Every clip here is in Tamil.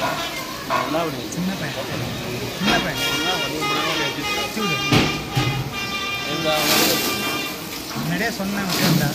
நல்லா விடுங்க சின்ன பையன். சின்ன பையன் முன்னாடியே சொன்னேன் கேட்டா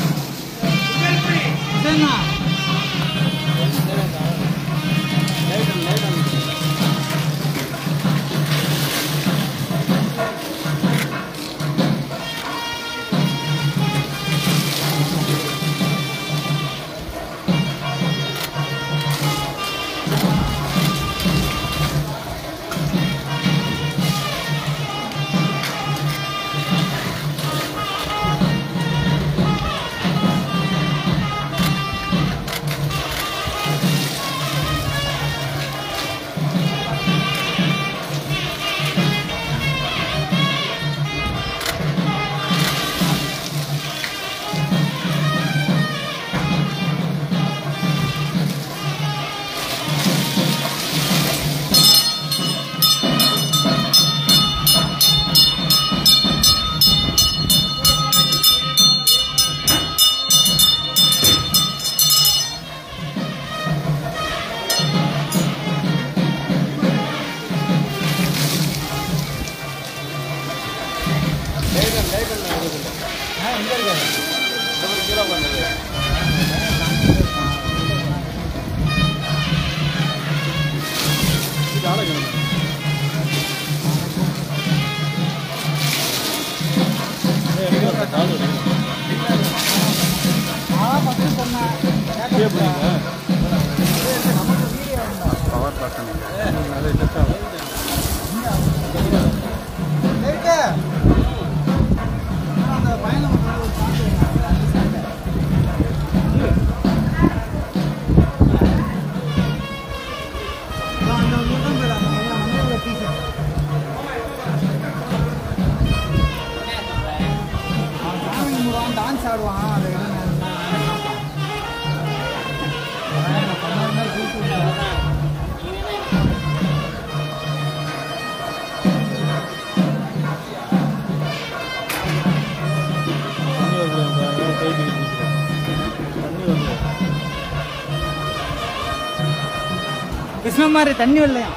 பவர் பட்டன் டான்ஸ் ஆடுவான் மாதிரி தண்ணி வரலையா?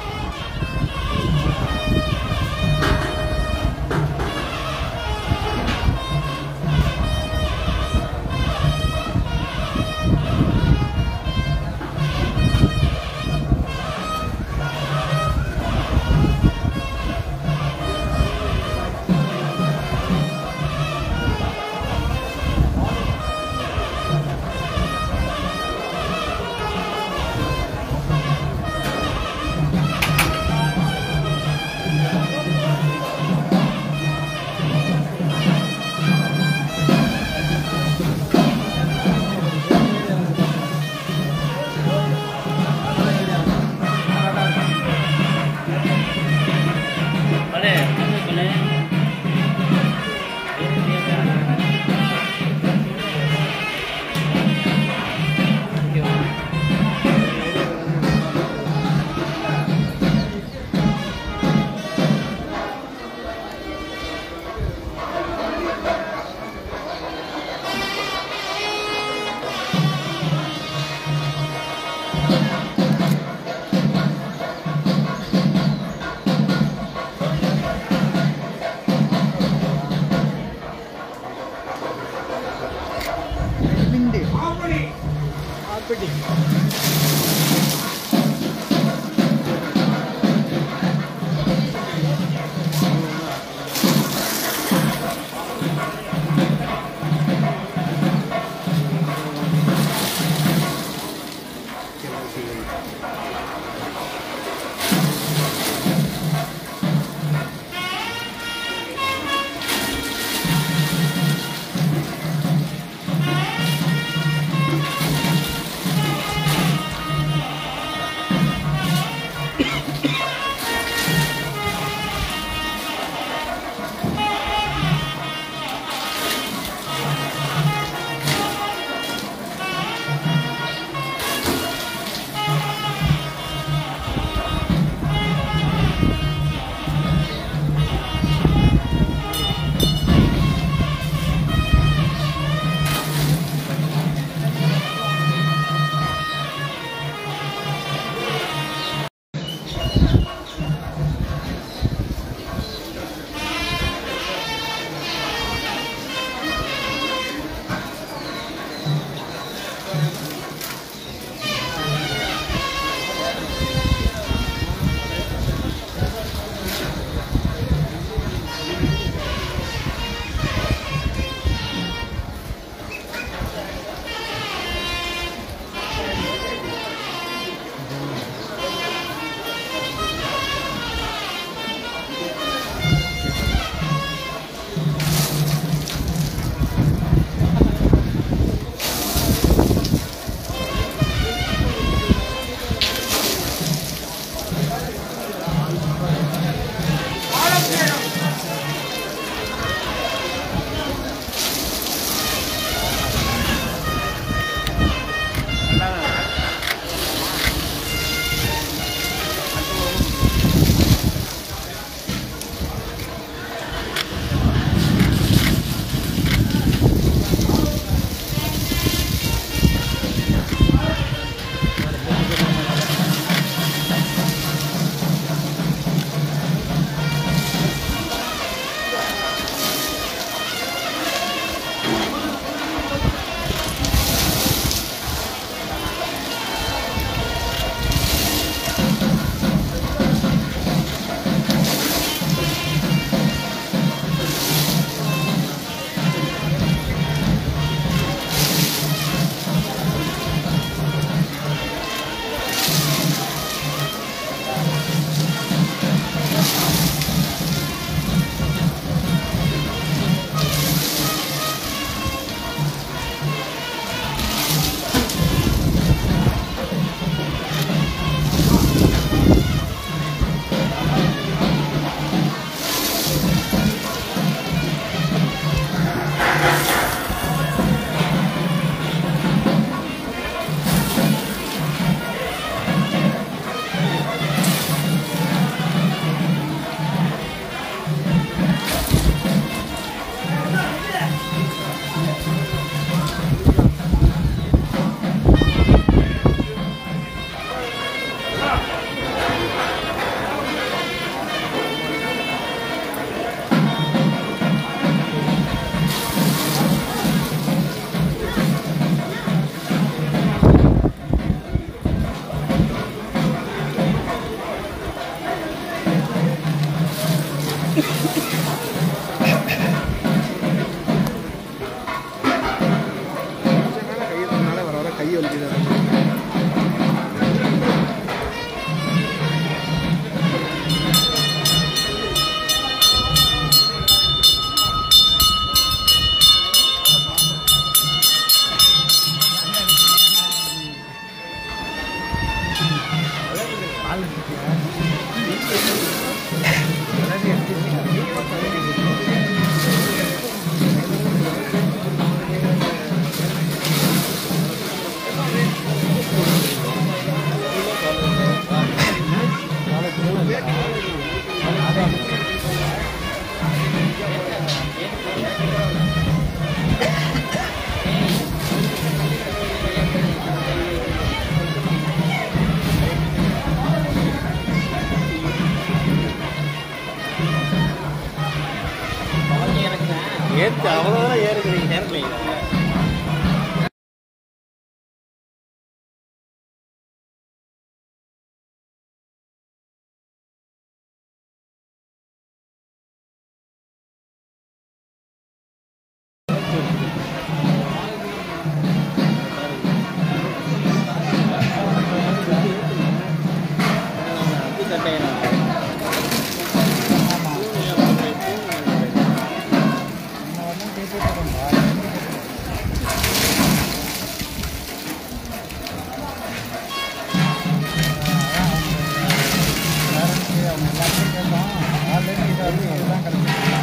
あの時。ఆల్రెడీ ఇది అన్నీ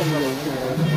Obrigado.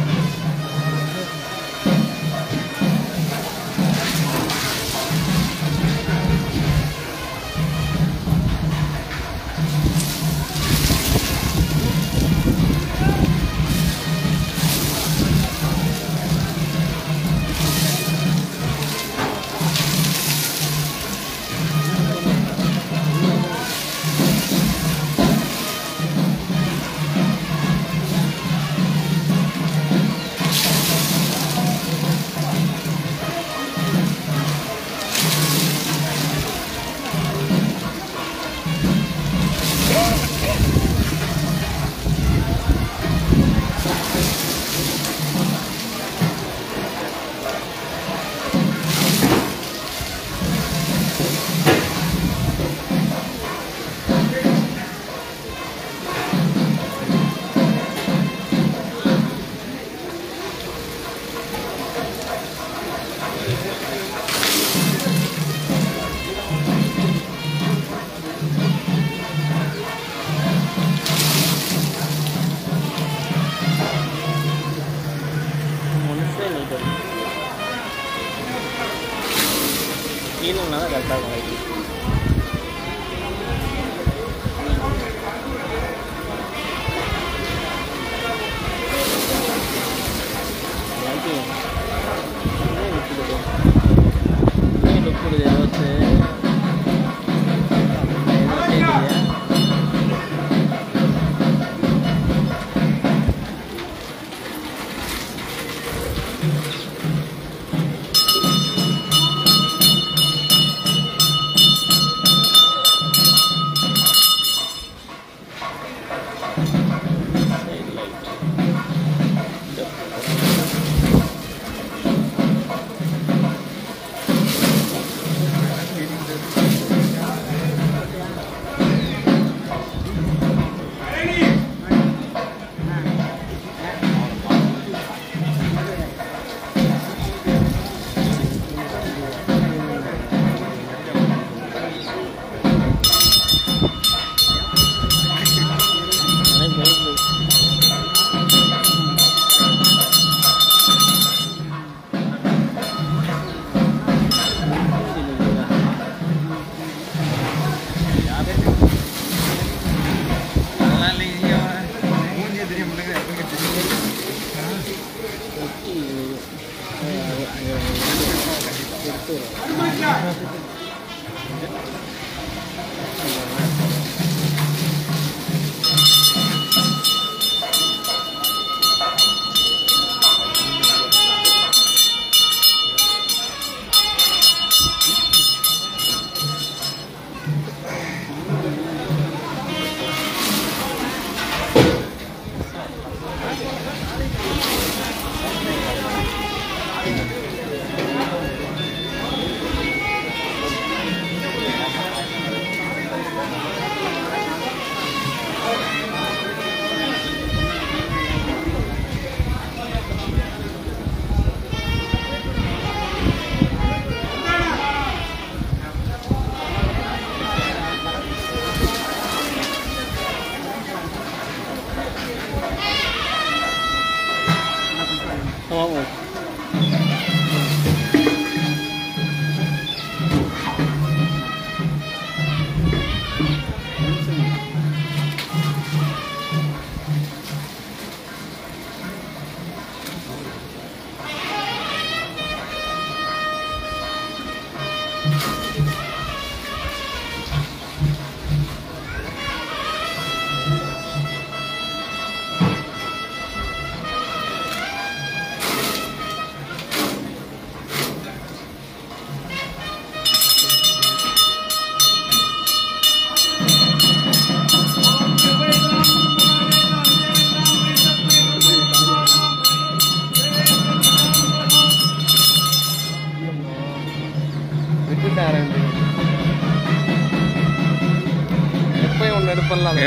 Tamam oldu.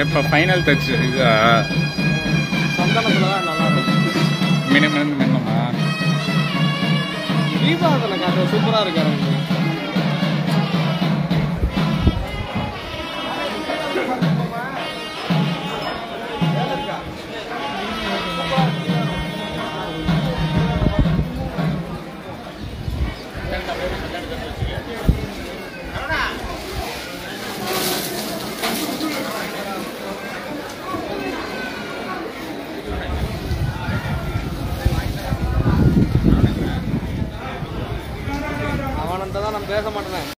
இப்போ ஃபைனல் டச் இதா? சந்தனத்தில் தான் நல்லா இருக்கும். மினிமம் மினிமமா தீபாவளி சூப்பராக இருக்கு. நான் பேச மாட்டேனே.